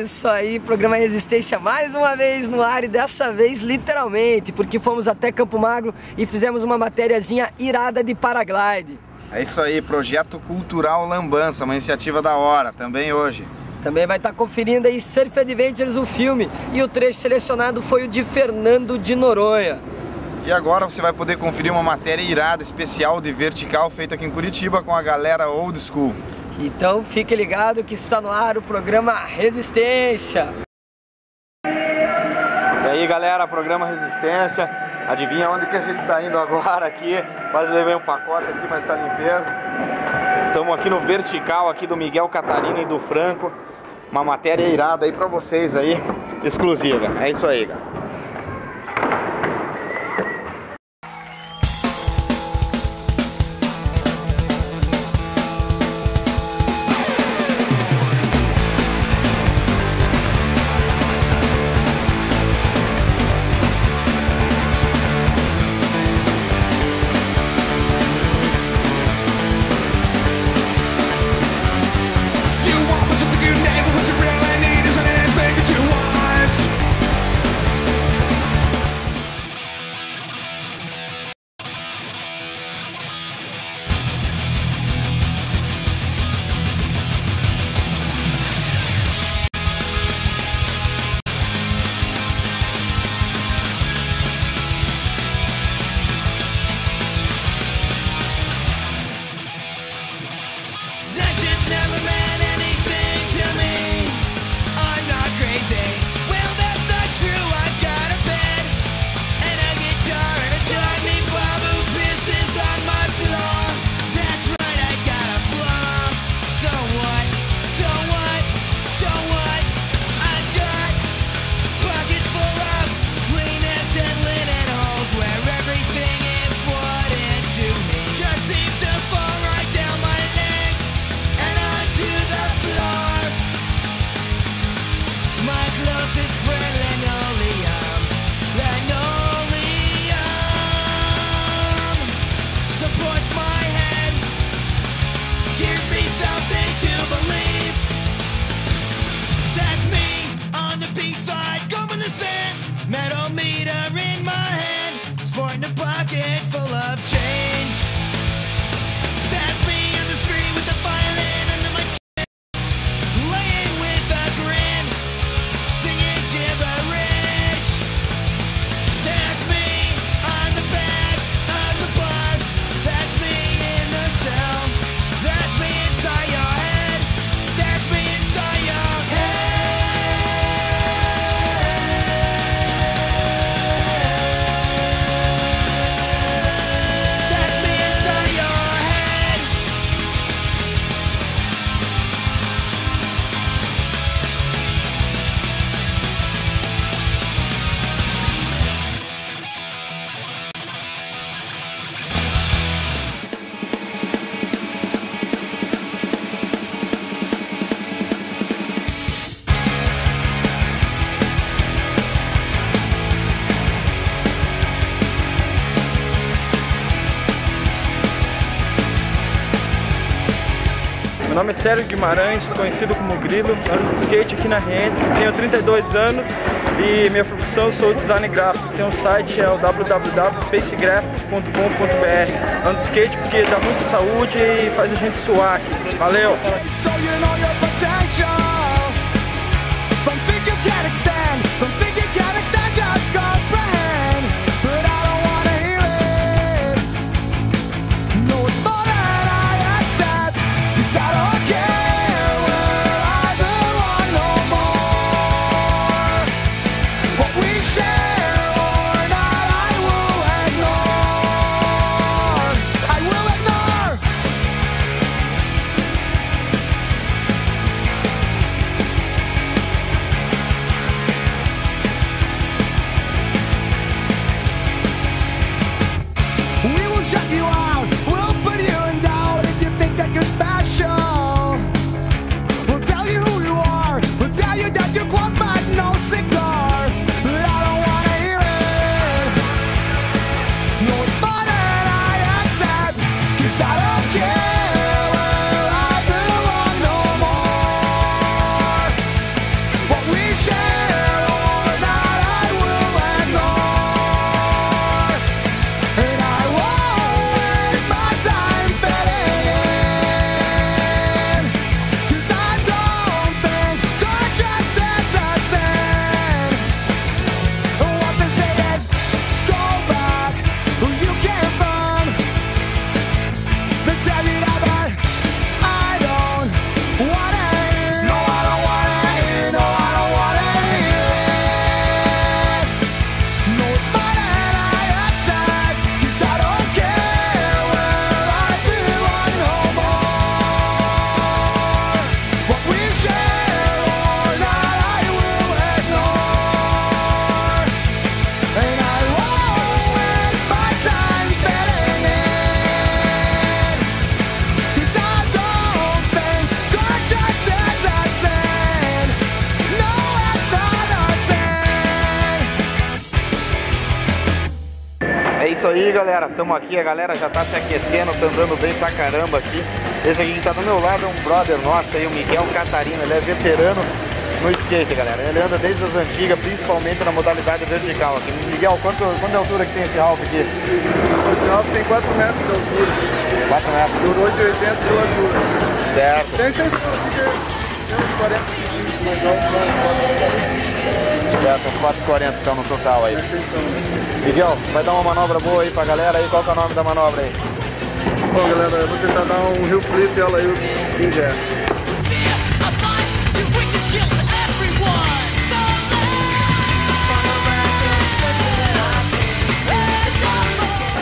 isso aí, programa Resistência mais uma vez no ar e dessa vez literalmente, porque fomos até Campo Magro e fizemos uma matériazinha irada de paraglide. É isso aí, Projeto Cultural Lambança, uma iniciativa da hora, também hoje. Também vai estar conferindo aí Surf Adventures, o filme, e o trecho selecionado foi o de Fernando de Noronha. E agora você vai poder conferir uma matéria irada, especial de vertical, feita aqui em Curitiba com a galera Old School. Então fique ligado que está no ar o programa Resistência. E aí galera, programa Resistência. Adivinha onde que a gente está indo agora aqui? Quase levei um pacote aqui, mas está limpeza. Estamos aqui no vertical aqui do Miguel Catarina e do Franco. Uma matéria irada aí para vocês aí, exclusiva. É isso aí, galera. Meu nome é Sérgio Guimarães, conhecido como Grilo, ando de skate aqui na Rente, tenho 32 anos e minha profissão sou design gráfico. Tem um site, é o www.spacegraphics.com.br. Ando de skate porque dá muita saúde e faz a gente suar aqui. Valeu! Isso aí, galera. Tamo aqui, a galera já tá se aquecendo, tá andando bem pra caramba aqui. Esse aqui que tá do meu lado é um brother nosso aí, o Miguel Catarina. Ele é veterano no skate, galera. Ele anda desde as antigas, principalmente na modalidade vertical aqui. Miguel, quanto, quanto é a altura que tem esse Ralph aqui? Esse Ralph tem 4 metros de altura. 4 metros. Por 8,80 de altura. Certo. Tem esse aqui tem uns 40 centímetros mais alto, uns 4,40. Certo, uns 4,40 então no total aí. Miguel, vai dar uma manobra boa aí pra galera aí. Qual que é o nome da manobra aí? Bom, galera, eu vou tentar dar um heel flip ela aí, o Ninja.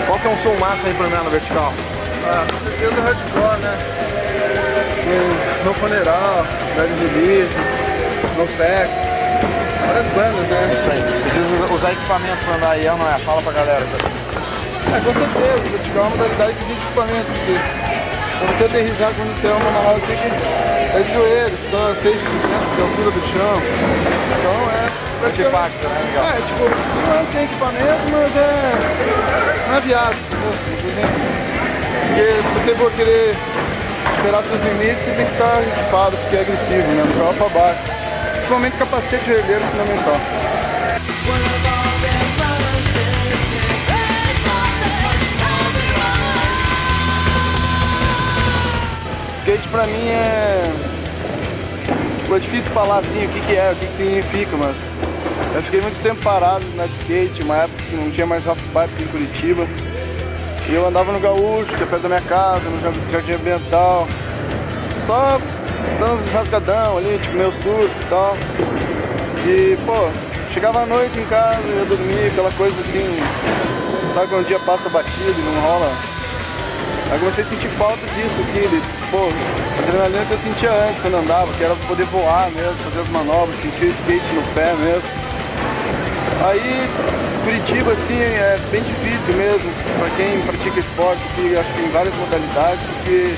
Qual que é um som massa aí pra andar no vertical? Ah, com certeza hardcore, né? No, no funeral, Bad Relief, no Fax, várias bandas, né? Isso aí. Precisa usar equipamento pra andar aí, não é? Fala pra galera. É, com certeza, é uma modalidade que exige equipamento, porque pra você aterrissar quando você é uma manobra, você tem que é de joelhos, então é 6 centímetros de altura do chão. Então é. Né? É, tipo, não é sem equipamento, mas é. não é viável, entendeu? Porque se você for querer superar seus limites, você tem que estar equipado, porque é agressivo, né? Do jogo pra baixo. Principalmente capacete é fundamental. Skate pra mim é. Tipo, é difícil falar assim o que, que é, o que, que significa, mas eu fiquei muito tempo parado na de skate, uma época que não tinha mais half-pipe em Curitiba. E eu andava no Gaúcho, que é perto da minha casa, no Jardim Ambiental. Só dando uns rasgadão ali, tipo meu surf e tal. E, pô, chegava à noite em casa, ia dormir, aquela coisa assim, sabe quando o dia passa batido e não rola? Aí comecei a sentir falta disso aqui, de, pô, adrenalina que eu sentia antes quando andava, que era poder voar mesmo, fazer as manobras, sentir o skate no pé mesmo. Aí, Curitiba, assim, é bem difícil mesmo, para quem pratica esporte, que acho que tem várias modalidades, porque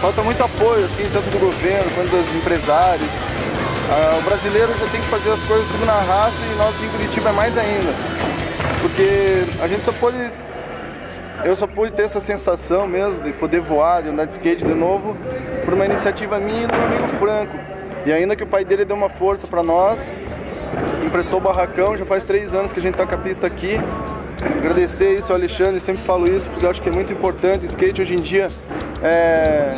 falta muito apoio, assim, tanto do governo quanto dos empresários. Ah, o brasileiro já tem que fazer as coisas tudo na raça e nós aqui em Curitiba é mais ainda. Porque a gente só pode. Eu só pude ter essa sensação mesmo de poder voar, de andar de skate de novo, por uma iniciativa minha e do meu amigo Franco. E ainda que o pai dele deu uma força para nós, emprestou o barracão, já faz três anos que a gente tá com a pista aqui. Agradecer isso ao Alexandre, sempre falo isso, porque eu acho que é muito importante. Skate hoje em dia é,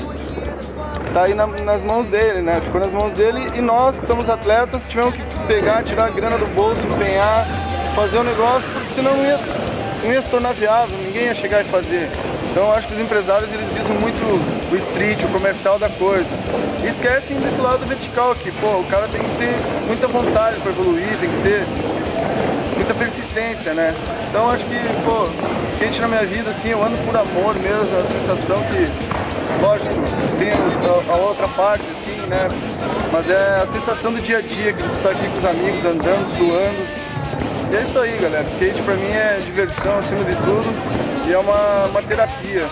tá aí na, nas mãos dele, né? Ficou nas mãos dele e nós que somos atletas tivemos que pegar, tirar a grana do bolso, empenhar, fazer o um negócio, porque senão não ia, não ia se tornar viável, ninguém ia chegar e fazer. Então eu acho que os empresários eles visam muito o street, o comercial da coisa. E esquecem desse lado vertical aqui, pô, o cara tem que ter muita vontade para evoluir, tem que ter muita persistência, né? Então acho que, pô, skate na minha vida, assim, eu ando por amor mesmo, é a sensação que, lógico, tem a outra parte, assim, né? Mas é a sensação do dia a dia, que você está aqui com os amigos, andando, suando. E é isso aí, galera. Skate pra mim é diversão acima de tudo e é uma, uma terapia.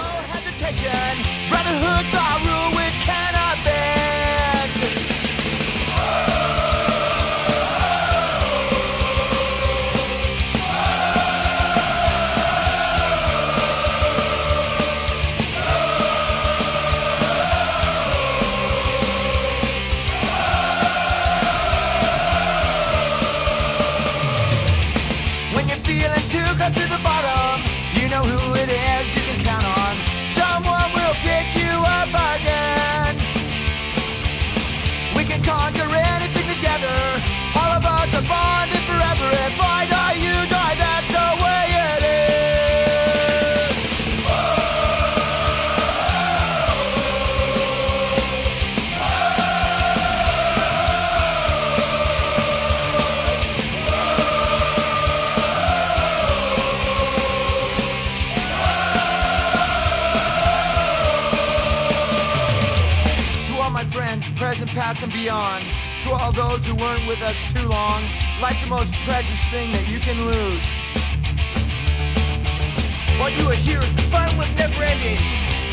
conqueror. Present, past, and beyond. To all those who weren't with us too long, life's the most precious thing that you can lose. While you were here, fun was never ending.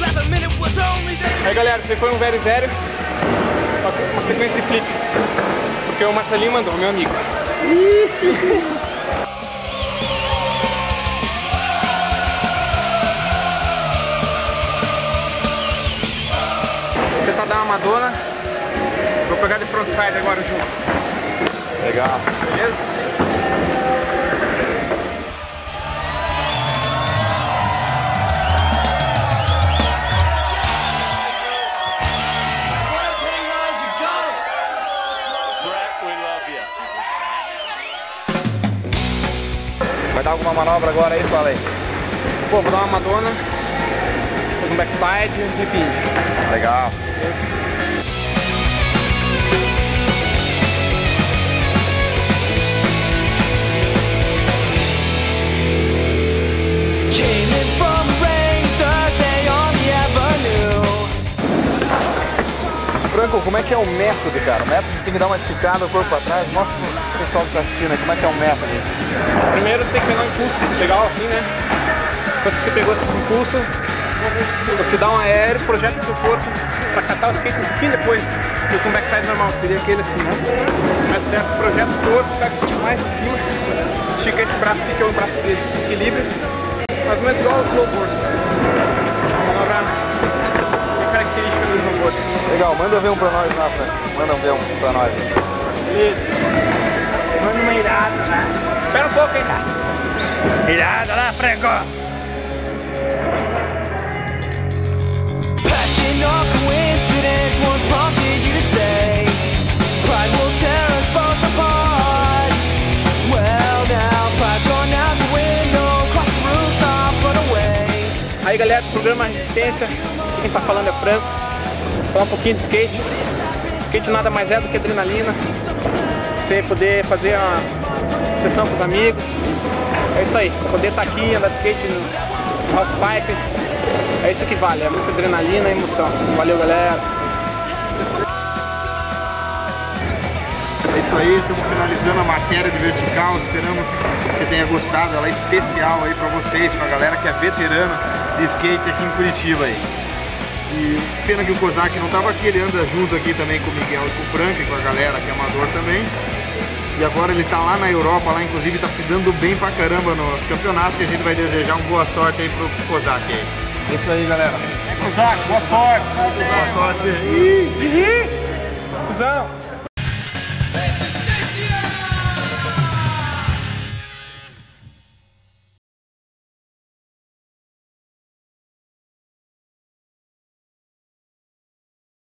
Last a minute was only there. Aí galera, você foi um velho velho, uma sequência de flip. Porque o Marcelinho mandou, meu amigo. dar uma madona. Vou pegar de frontside agora junto. Legal. Beleza? Vai dar alguma manobra agora aí? Fala aí. Pô, vou dar uma madona. Um backside e um slip in. Legal. Came in from rain Thursday on the avenue. Franco, como é que é o método, cara? O método tem que dar uma esticada, o corpo pra trás. Mostra pro pessoal que está assistindo aí como é que é o método. Primeiro você tem que pegar um impulso legal assim, né? Depois que você pegou esse impulso, você dá um aéreo, projeta o seu corpo para catar o skate um pouquinho depois do um backside normal, que seria aquele assim, né? Mas você projeta o corpo, pega o skate mais em cima, estica esse braço aqui que é o braço dele, equilíbrio, mais ou menos igual ao snowboard. Uma manobra bem característica do snowboard. Legal, manda ver um pra nós lá, Franco. Manda ver um pra nós. Isso. Manda uma irada lá. Espera um pouco, hein, tá? Irada lá, Franco! Aí galera programa Resistência, quem tá falando é Franco. Falar um pouquinho de skate. Skate nada mais é do que adrenalina. Você poder fazer uma sessão com os amigos. É isso aí, poder estar aqui, andar de skate no half pipe. É isso que vale, é muita adrenalina e emoção. Valeu galera! É isso aí, estamos finalizando a matéria de vertical. Esperamos que você tenha gostado. Ela é especial aí pra vocês, pra galera que é veterana de skate aqui em Curitiba aí. E pena que o Kozak não tava aqui, ele anda junto aqui também com o Miguel e com o Frank, com a galera que é amador também. E agora ele tá lá na Europa, lá inclusive tá se dando bem pra caramba nos campeonatos e a gente vai desejar uma boa sorte aí pro Kozak aí. É isso aí, galera. É, boa sorte. Boa sorte. Ih, ih,